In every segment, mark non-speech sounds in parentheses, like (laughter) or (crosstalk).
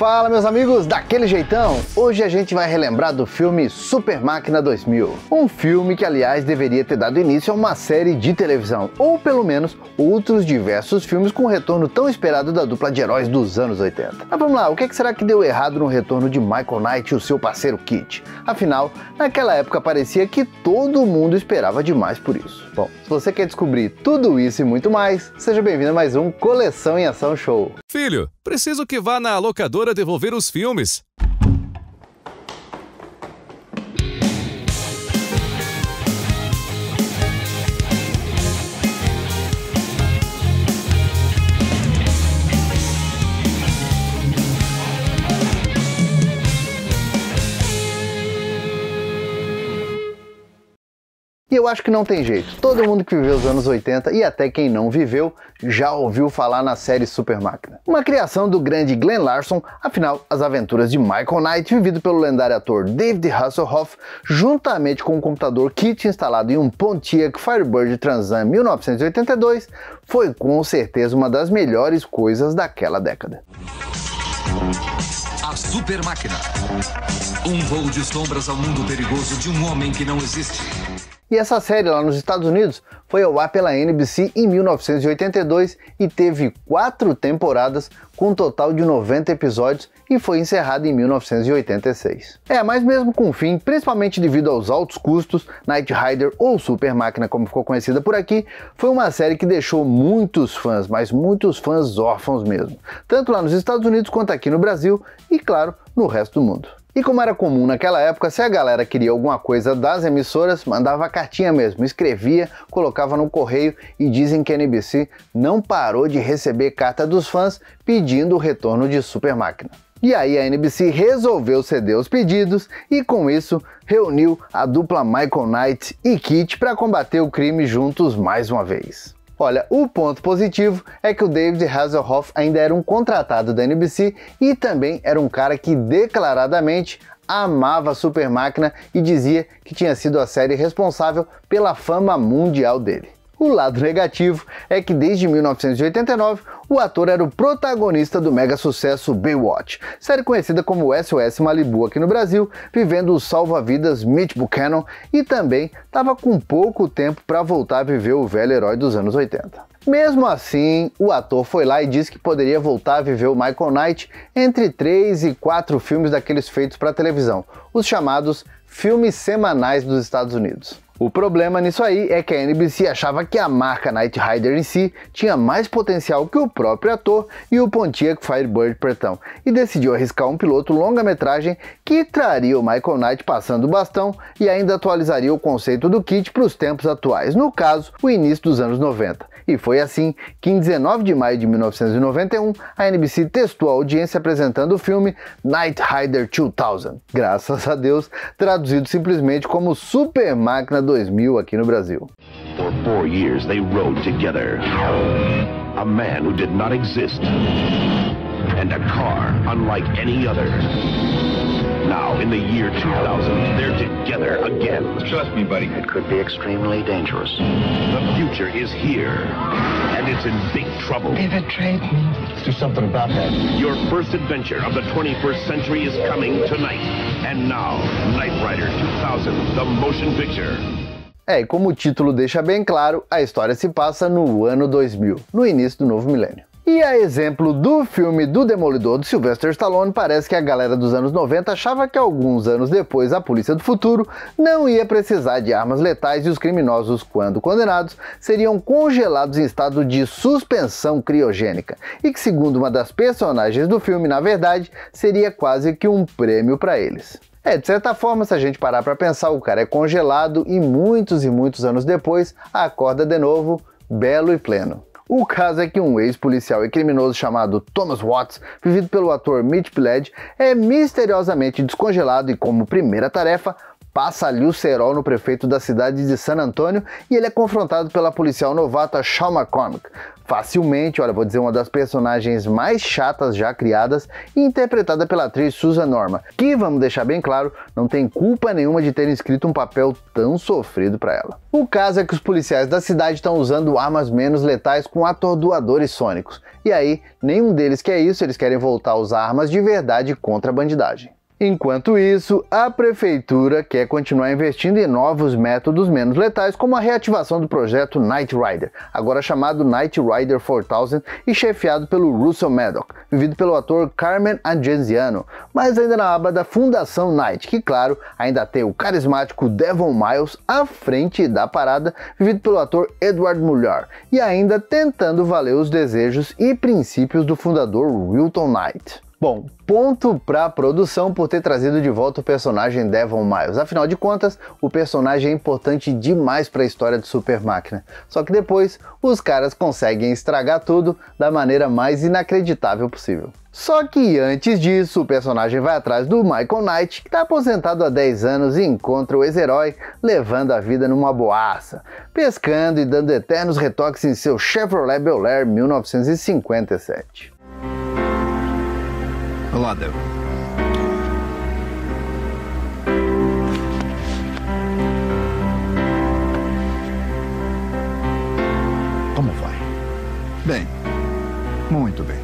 Fala meus amigos, daquele jeitão! Hoje a gente vai relembrar do filme Super Máquina 2000. Um filme que aliás deveria ter dado início a uma série de televisão, ou pelo menos outros diversos filmes com o retorno tão esperado da dupla de heróis dos anos 80. Mas vamos lá, o que será que deu errado no retorno de Michael Knight e o seu parceiro Kit? Afinal, naquela época parecia que todo mundo esperava demais por isso. Bom, se você quer descobrir tudo isso e muito mais, seja bem-vindo a mais um Coleção em Ação Show. Filho, preciso que vá na locadora devolver os filmes. E eu acho que não tem jeito. Todo mundo que viveu os anos 80 e até quem não viveu já ouviu falar na série Super Máquina. Uma criação do grande Glenn Larson, afinal, as aventuras de Michael Knight, vivido pelo lendário ator David Hasselhoff, juntamente com um computador kit instalado em um Pontiac Firebird Trans Am 1982, foi com certeza uma das melhores coisas daquela década. A Super Máquina. Um voo de sombras ao mundo perigoso de um homem que não existe. E essa série lá nos Estados Unidos foi ao ar pela NBC em 1982 e teve quatro temporadas com um total de 90 episódios e foi encerrada em 1986. É, mas mesmo com fim, principalmente devido aos altos custos, Night Rider ou Super Máquina como ficou conhecida por aqui, foi uma série que deixou muitos fãs, mas muitos fãs órfãos mesmo, tanto lá nos Estados Unidos quanto aqui no Brasil e claro, no resto do mundo. E como era comum naquela época, se a galera queria alguma coisa das emissoras, mandava cartinha mesmo, escrevia, colocava no correio e dizem que a NBC não parou de receber carta dos fãs pedindo o retorno de Super Máquina. E aí a NBC resolveu ceder os pedidos e com isso reuniu a dupla Michael Knight e Kit para combater o crime juntos mais uma vez. Olha, o ponto positivo é que o David Hasselhoff ainda era um contratado da NBC e também era um cara que declaradamente amava Super Máquina e dizia que tinha sido a série responsável pela fama mundial dele. O lado negativo é que desde 1989 o ator era o protagonista do mega sucesso Baywatch, série conhecida como SOS Malibu aqui no Brasil, vivendo o salva-vidas Mitch Buchanan e também estava com pouco tempo para voltar a viver o velho herói dos anos 80. Mesmo assim, o ator foi lá e disse que poderia voltar a viver o Michael Knight entre três e quatro filmes daqueles feitos para televisão, os chamados filmes semanais dos Estados Unidos. O problema nisso aí é que a NBC achava que a marca Knight Rider em si tinha mais potencial que o próprio ator e o Pontiac Firebird Pretão, e decidiu arriscar um piloto longa-metragem que traria o Michael Knight passando o bastão e ainda atualizaria o conceito do kit para os tempos atuais, no caso, o início dos anos 90. E foi assim que em 19 de maio de 1991 a NBC testou a audiência apresentando o filme Knight Rider 2000, graças a Deus, traduzido simplesmente como Super Máquina 2000 aqui no Brasil. For four years they rode together. A man who did not exist. And a car unlike any other. Now, in the year 2000, they're together again. Trust me, buddy. It could be extremely dangerous. The future is here, and it's in big trouble. They betrayed me. Let's do something about that. Your first adventure of the 21st century is coming tonight. And now, Knight Rider 2000, the motion picture. É, e como o título deixa bem claro, a história se passa no ano 2000, no início do novo milênio. E a exemplo do filme do Demolidor do Sylvester Stallone, parece que a galera dos anos 90 achava que alguns anos depois a polícia do futuro não ia precisar de armas letais e os criminosos, quando condenados, seriam congelados em estado de suspensão criogênica. E que, segundo uma das personagens do filme, na verdade, seria quase que um prêmio para eles. É, de certa forma, se a gente parar para pensar, o cara é congelado e muitos e muitos anos depois acorda de novo, belo e pleno. O caso é que um ex-policial e criminoso chamado Thomas Watts, vivido pelo ator Mitch Pileggi, é misteriosamente descongelado e, como primeira tarefa, passa ali o cerol no prefeito da cidade de San Antônio e ele é confrontado pela policial novata Shaw McCormick. Facilmente, olha, vou dizer uma das personagens mais chatas já criadas e interpretada pela atriz Susan Norma, que, vamos deixar bem claro, não tem culpa nenhuma de ter escrito um papel tão sofrido para ela. O caso é que os policiais da cidade estão usando armas menos letais com atordoadores sônicos, e aí nenhum deles quer isso, eles querem voltar a usar armas de verdade contra a bandidagem. Enquanto isso, a prefeitura quer continuar investindo em novos métodos menos letais, como a reativação do projeto Night Rider, agora chamado Night Rider 4000 e chefiado pelo Russell Maddock, vivido pelo ator Carmen Angenziano, mas ainda na aba da Fundação Night, que claro, ainda tem o carismático Devon Miles à frente da parada, vivido pelo ator Edward Mullar, e ainda tentando valer os desejos e princípios do fundador Wilton Knight. Bom, ponto para a produção por ter trazido de volta o personagem Devon Miles. Afinal de contas, o personagem é importante demais para a história de Super Máquina. Só que depois, os caras conseguem estragar tudo da maneira mais inacreditável possível. Só que antes disso, o personagem vai atrás do Michael Knight, que está aposentado há 10 anos e encontra o ex-herói levando a vida numa boaça, pescando e dando eternos retoques em seu Chevrolet Bel Air 1957. Olá, Devon. Como vai? Bem, muito bem.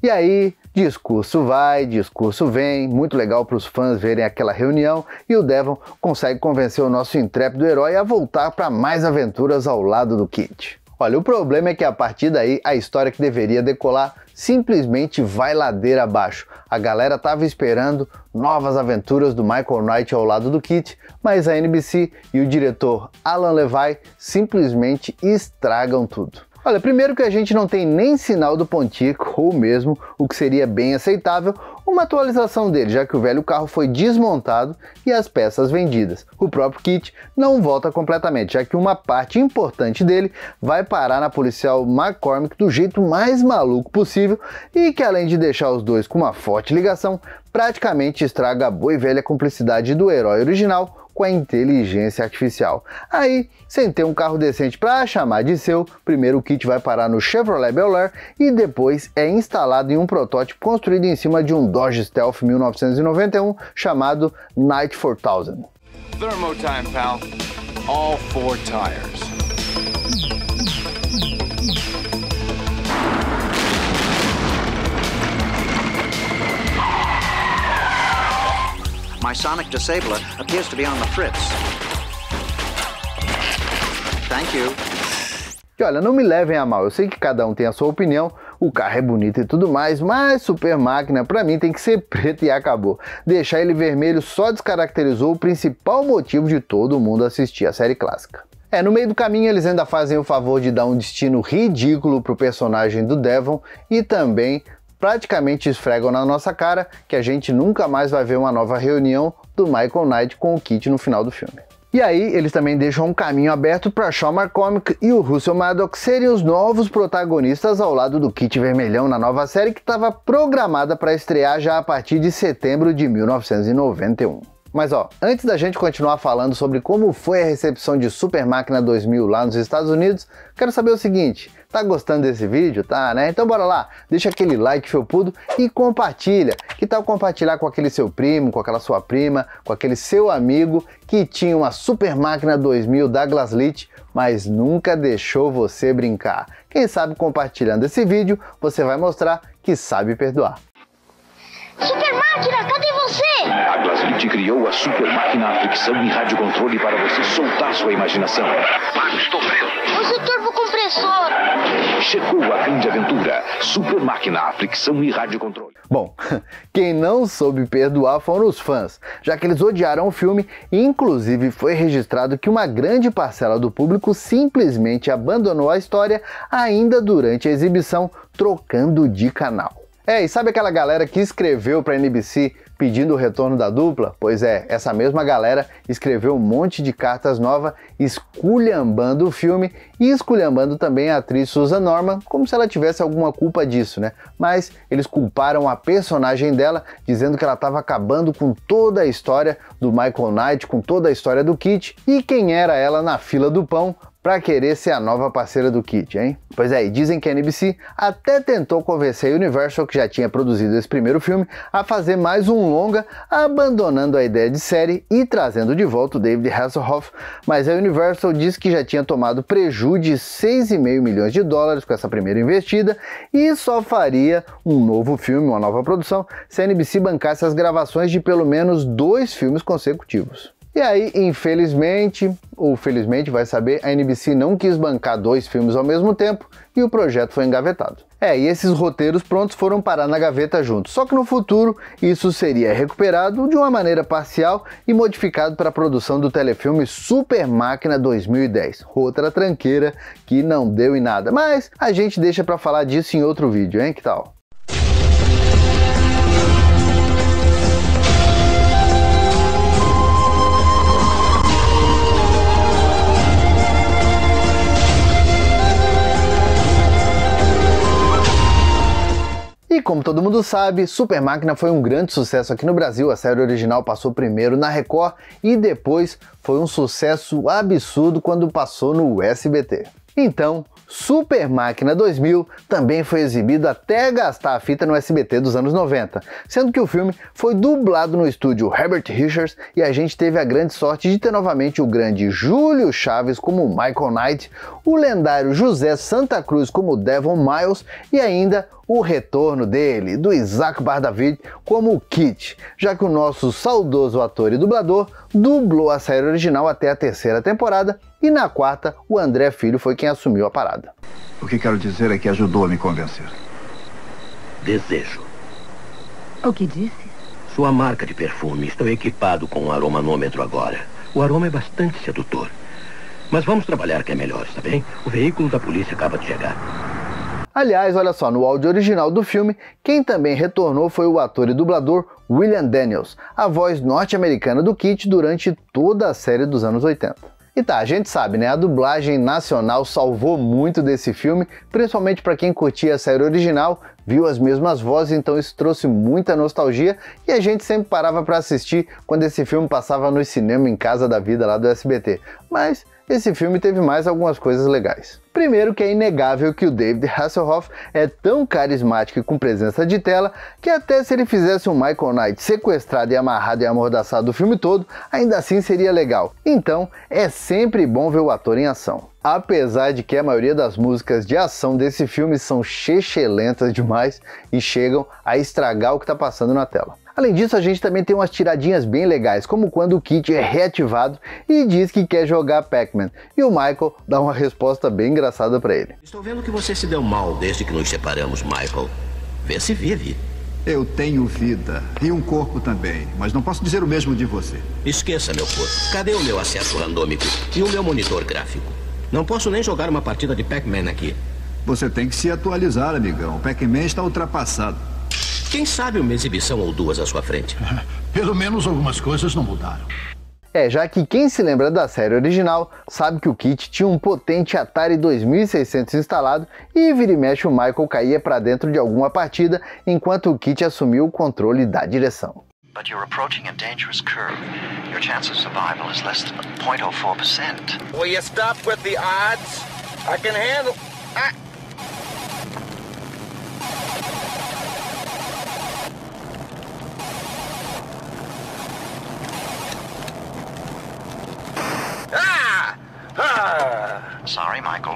E aí, discurso vai, discurso vem, muito legal para os fãs verem aquela reunião e o Devon consegue convencer o nosso intrépido herói a voltar para mais aventuras ao lado do Kit. Olha, o problema é que a partir daí a história que deveria decolar simplesmente vai ladeira abaixo. A galera tava esperando novas aventuras do Michael Knight ao lado do Kit, mas a NBC e o diretor Alan Levy simplesmente estragam tudo. Olha, primeiro que a gente não tem nem sinal do Pontiac, ou mesmo, o que seria bem aceitável, uma atualização dele, já que o velho carro foi desmontado e as peças vendidas. O próprio kit não volta completamente, já que uma parte importante dele vai parar na policial McCormick do jeito mais maluco possível e que além de deixar os dois com uma forte ligação, praticamente estraga a boa e velha cumplicidade do herói original com a inteligência artificial. Aí, sem ter um carro decente para chamar de seu, primeiro o kit vai parar no Chevrolet Bel Air e depois é instalado em um protótipo construído em cima de um Dodge Stealth 1991 chamado Night 4000. Thermo time, pal. All four tires. My sonic disabler appears to be on the fritz. Thank you. E olha, não me levem a mal, eu sei que cada um tem a sua opinião, o carro é bonito e tudo mais, mas Super Máquina para mim tem que ser (laughs) preto e acabou. Deixar ele vermelho só descaracterizou o principal motivo de todo mundo assistir a série clássica. É, no meio do caminho eles ainda fazem o favor de dar um destino ridículo pro personagem do Devon e também praticamente esfregam na nossa cara que a gente nunca mais vai ver uma nova reunião do Michael Knight com o Kit no final do filme. E aí, eles também deixam um caminho aberto para Shawn McCormick e o Russell Maddox serem os novos protagonistas ao lado do Kit Vermelhão na nova série que estava programada para estrear já a partir de setembro de 1991. Mas ó, antes da gente continuar falando sobre como foi a recepção de Super Máquina 2000 lá nos Estados Unidos, quero saber o seguinte: tá gostando desse vídeo? Tá, né? Então bora lá, deixa aquele like felpudo e compartilha. Que tal compartilhar com aquele seu primo, com aquela sua prima, com aquele seu amigo que tinha uma Super Máquina 2000 da Glaslit, mas nunca deixou você brincar? Quem sabe compartilhando esse vídeo, você vai mostrar que sabe perdoar. Super Máquina, cadê você? A Glaslit criou a super máquina à fricção e radiocontrole para você soltar sua imaginação. Estou preso. Usa o turbocompressor. Chegou a grande aventura. Super máquina à fricção e radiocontrole. Bom, (laughs) quem não soube perdoar foram os fãs, já que eles odiaram o filme e inclusive foi registrado que uma grande parcela do público simplesmente abandonou a história ainda durante a exibição, trocando de canal. É, e sabe aquela galera que escreveu para a NBC pedindo o retorno da dupla? Pois é, essa mesma galera escreveu um monte de cartas novas esculhambando o filme e esculhambando também a atriz Susan Norman, como se ela tivesse alguma culpa disso, né? Mas eles culparam a personagem dela, dizendo que ela estava acabando com toda a história do Michael Knight, com toda a história do Kit e quem era ela na fila do pão para querer ser a nova parceira do Kit, hein? Pois é, e dizem que a NBC até tentou convencer a Universal, que já tinha produzido esse primeiro filme, a fazer mais um longa, abandonando a ideia de série e trazendo de volta o David Hasselhoff, mas a Universal disse que já tinha tomado prejuízo de 6,5 milhões de dólares com essa primeira investida e só faria um novo filme, uma nova produção, se a NBC bancasse as gravações de pelo menos dois filmes consecutivos. E aí, infelizmente, ou felizmente, vai saber, a NBC não quis bancar dois filmes ao mesmo tempo e o projeto foi engavetado. É, e esses roteiros prontos foram parar na gaveta juntos. Só que no futuro isso seria recuperado de uma maneira parcial e modificado para a produção do telefilme Super Máquina 2010. Outra tranqueira que não deu em nada. Mas a gente deixa para falar disso em outro vídeo, hein? Que tal? E como todo mundo sabe, Super Máquina foi um grande sucesso aqui no Brasil. A série original passou primeiro na Record e depois foi um sucesso absurdo quando passou no SBT. Então, Super Máquina 2000 também foi exibido até gastar a fita no SBT dos anos 90, sendo que o filme foi dublado no estúdio Herbert Richards e a gente teve a grande sorte de ter novamente o grande Júlio Chaves como Michael Knight, o lendário José Santa Cruz como Devon Miles e ainda o retorno dele, do Isaac Bardavid, como Kit, já que o nosso saudoso ator e dublador dublou a série original até a terceira temporada e na quarta o André Filho foi quem assumiu a parada. O que quero dizer é que ajudou a me convencer. Desejo. O que disse? Sua marca de perfume. Estou equipado com um aromanômetro agora. O aroma é bastante sedutor. Mas vamos trabalhar que é melhor, está bem? O veículo da polícia acaba de chegar. Aliás, olha só, no áudio original do filme, quem também retornou foi o ator e dublador William Daniels, a voz norte-americana do Kit durante toda a série dos anos 80. E tá, a gente sabe, né? A dublagem nacional salvou muito desse filme, principalmente para quem curtia a série original, viu as mesmas vozes, então isso trouxe muita nostalgia e a gente sempre parava para assistir quando esse filme passava no cinema em casa da vida lá do SBT. Mas esse filme teve mais algumas coisas legais. Primeiro que é inegável que o David Hasselhoff é tão carismático e com presença de tela que até se ele fizesse um Michael Knight sequestrado e amarrado e amordaçado o filme todo, ainda assim seria legal. Então é sempre bom ver o ator em ação. Apesar de que a maioria das músicas de ação desse filme são chechelentas demais e chegam a estragar o que está passando na tela. Além disso, a gente também tem umas tiradinhas bem legais, como quando o Kit é reativado e diz que quer jogar Pac-Man, e o Michael dá uma resposta bem engraçada para ele. Estou vendo que você se deu mal desde que nos separamos, Michael. Vê se vive. Eu tenho vida e um corpo também, mas não posso dizer o mesmo de você. Esqueça meu corpo. Cadê o meu acesso randômico e o meu monitor gráfico? Não posso nem jogar uma partida de Pac-Man aqui. Você tem que se atualizar, amigão. O Pac-Man está ultrapassado. Quem sabe uma exibição ou duas à sua frente? (laughs) Pelo menos algumas coisas não mudaram. É, já que quem se lembra da série original sabe que o Kit tinha um potente Atari 2600 instalado e vira e mexe o Michael caía para dentro de alguma partida enquanto o Kit assumiu o controle da direção. But you're approaching a dangerous curve. Your chance of survival is less than 0.04%. Will you stop with the odds? I can handle... I... Ah! Ah! Sorry, Michael.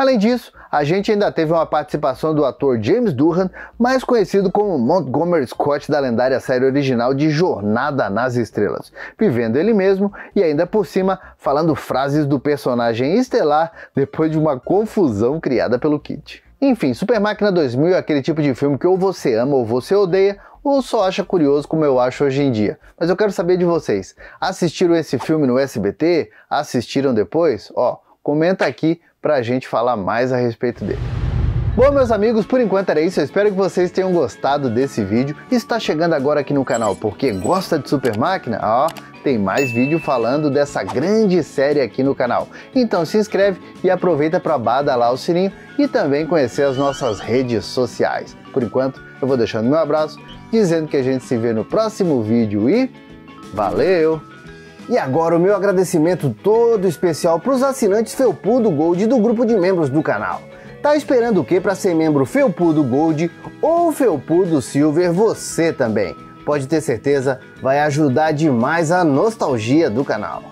Além disso, a gente ainda teve uma participação do ator James Doohan, mais conhecido como Montgomery Scott da lendária série original de Jornada nas Estrelas, vivendo ele mesmo e ainda por cima falando frases do personagem estelar depois de uma confusão criada pelo Kit. Enfim, Super Máquina 2000 é aquele tipo de filme que ou você ama ou você odeia, ou só acha curioso como eu acho hoje em dia. Mas eu quero saber de vocês. Assistiram esse filme no SBT? Assistiram depois? Ó, comenta aqui pra gente falar mais a respeito dele. Bom, meus amigos, por enquanto era isso. Eu espero que vocês tenham gostado desse vídeo. Está chegando agora aqui no canal porque gosta de Super Máquina? Ó, tem mais vídeo falando dessa grande série aqui no canal. Então se inscreve e aproveita para badalar o sininho e também conhecer as nossas redes sociais. Por enquanto, eu vou deixando meu abraço, dizendo que a gente se vê no próximo vídeo e valeu! E agora o meu agradecimento todo especial para os assinantes Felpudo Gold do grupo de membros do canal. Tá esperando o que para ser membro Felpudo Gold ou Felpudo Silver você também? Pode ter certeza, vai ajudar demais a nostalgia do canal.